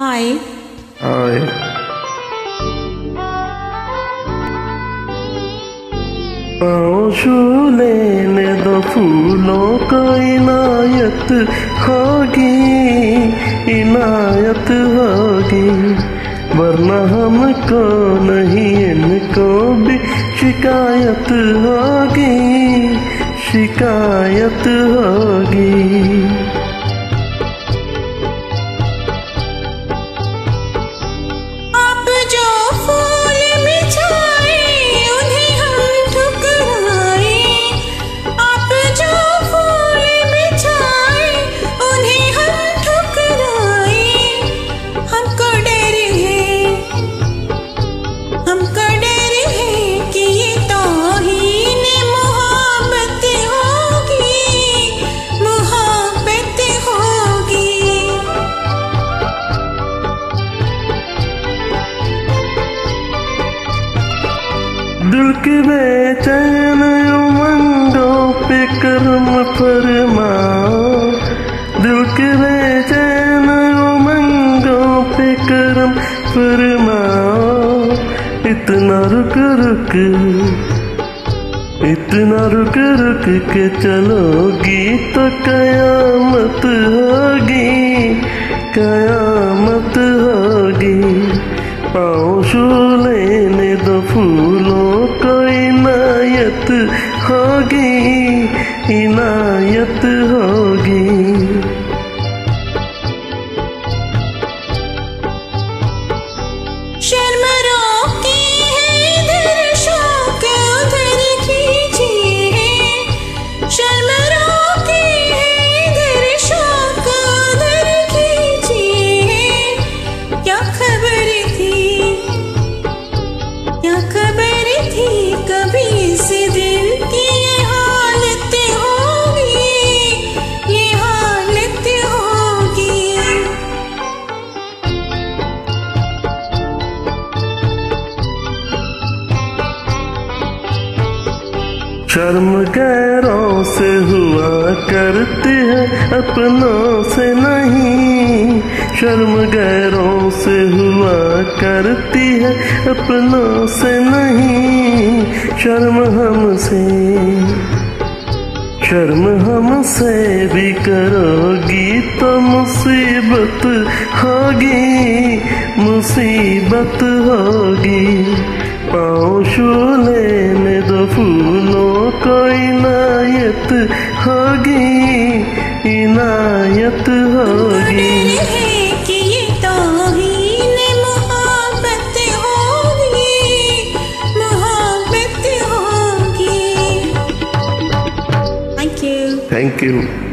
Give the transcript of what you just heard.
हाय पाँव छू लेने दो फूलों को इनायत होगी इनायत होगी। वरना हमको नहीं, इनको भी शिकायत होगी शिकायत होगी। की बेचैन उमंगों पे कर्म फरमाओ। दिल की बेचैन उमंगों पे कर्म फरमाओ। इतना रुक रुक, इतना रुक रुक के चलोगी तो कयामत होगी कयामत होगी। पाँव छू लेने दो फूलों होगी इनायत होगी। शर्म गैरों से हुआ करती है, अपनों से नहीं। शर्म गैरों से हुआ करती है, अपनों से नहीं। शर्म हमसे शर्म हमसे भी करोगी तो मुसीबत होगी मुसीबत होगी। पाँव छू लेने दो फूलों को नायत होगी इनायत होगी। Thank you. कि ये